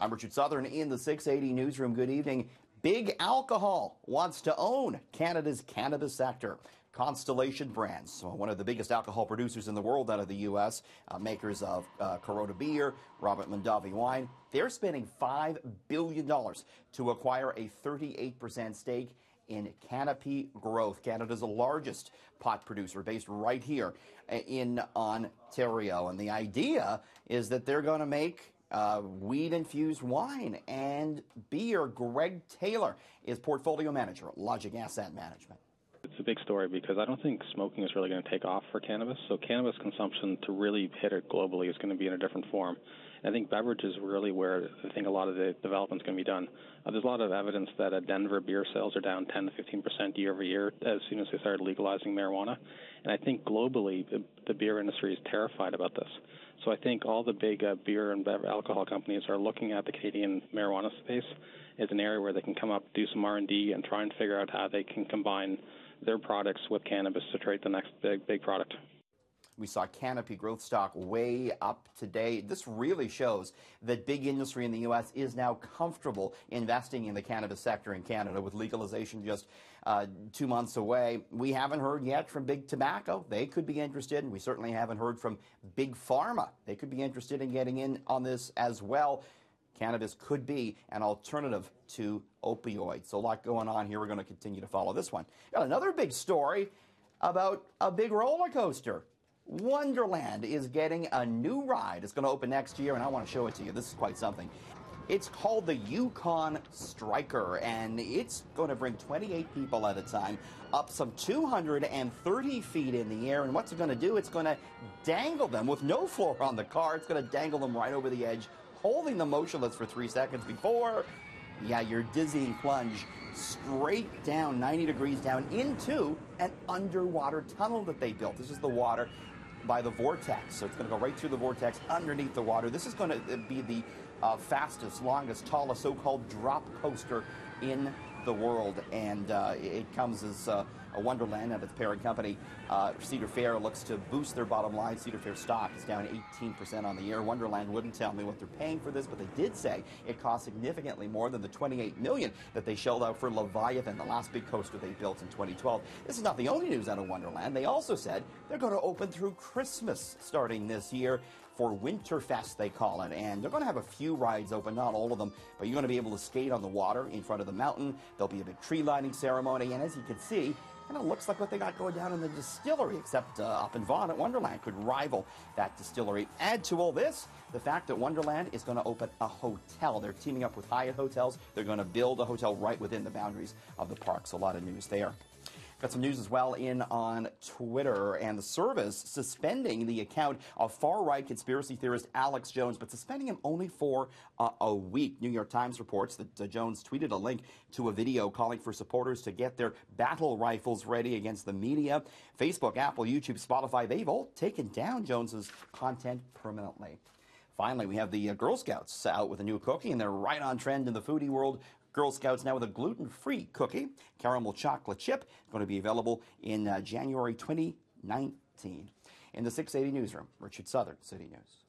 I'm Richard Southern in the 680 newsroom. Good evening. Big Alcohol wants to own Canada's cannabis sector. Constellation Brands, one of the biggest alcohol producers in the world out of the U.S., uh, makers of uh, Corona beer, Robert Mondavi wine, they're spending $5 billion to acquire a 38% stake in Canopy Growth, Canada's largest pot producer based right here uh, in Ontario. And the idea is that they're going to make uh, weed infused wine and beer. Greg Taylor is portfolio manager Logic Asset Management. Big story because I don't think smoking is really going to take off for cannabis. So cannabis consumption to really hit it globally is going to be in a different form. I think beverages is really where I think a lot of the development is going to be done. Uh, there's a lot of evidence that uh, Denver beer sales are down 10 to 15 percent year over year as soon as they started legalizing marijuana. And I think globally the, the beer industry is terrified about this. So I think all the big uh, beer and alcohol companies are looking at the Canadian marijuana space as an area where they can come up, do some R&D, and try and figure out how they can combine their products with cannabis to create the next big big product. We saw Canopy growth stock way up today. This really shows that big industry in the U.S. is now comfortable investing in the cannabis sector in Canada with legalization just uh, two months away. We haven't heard yet from big tobacco. They could be interested. And we certainly haven't heard from big pharma. They could be interested in getting in on this as well. Cannabis could be an alternative to opioids. So a lot going on here. We're going to continue to follow this one. Got another big story about a big roller coaster. Wonderland is getting a new ride. It's going to open next year, and I want to show it to you. This is quite something. It's called the Yukon Striker, and it's going to bring 28 people at a time up some 230 feet in the air. And what's it going to do? It's going to dangle them with no floor on the car. It's going to dangle them right over the edge, holding them motionless for three seconds before, yeah, your dizzying plunge straight down 90 degrees down into an underwater tunnel that they built. This is the water by the vortex. So it's going to go right through the vortex underneath the water. This is going to uh, be the uh, fastest, longest, tallest so-called drop coaster in the world. And uh, it comes as uh, a Wonderland and its parent company, uh, Cedar Fair, looks to boost their bottom line. Cedar Fair stock is down 18% on the year. Wonderland wouldn't tell me what they're paying for this, but they did say it cost significantly more than the 28 million that they shelled out for Leviathan, the last big coaster they built in 2012. This is not the only news out of Wonderland. They also said they're going to open through Christmas starting this year for Winterfest, they call it. And they're going to have a few rides open, not all of them, but you're going to be able to skate on the water in front of the mountain. There'll be a big tree lighting ceremony. And as you can see, kind of looks like what they got going down in the distillery, except uh, up in Vaughan at Wonderland could rival that distillery. Add to all this the fact that Wonderland is going to open a hotel. They're teaming up with Hyatt Hotels. They're going to build a hotel right within the boundaries of the park. So a lot of news there. Got some news as well in on Twitter and the service suspending the account of far right conspiracy theorist Alex Jones, but suspending him only for uh, a week. New York Times reports that uh, Jones tweeted a link to a video calling for supporters to get their battle rifles ready against the media. Facebook, Apple, YouTube, Spotify, they've all taken down Jones's content permanently. Finally, we have the uh, Girl Scouts out with a new cookie, and they're right on trend in the foodie world. Girl Scouts now with a gluten-free cookie, caramel chocolate chip, going to be available in uh, January 2019. In the 680 newsroom, Richard Southern, City News.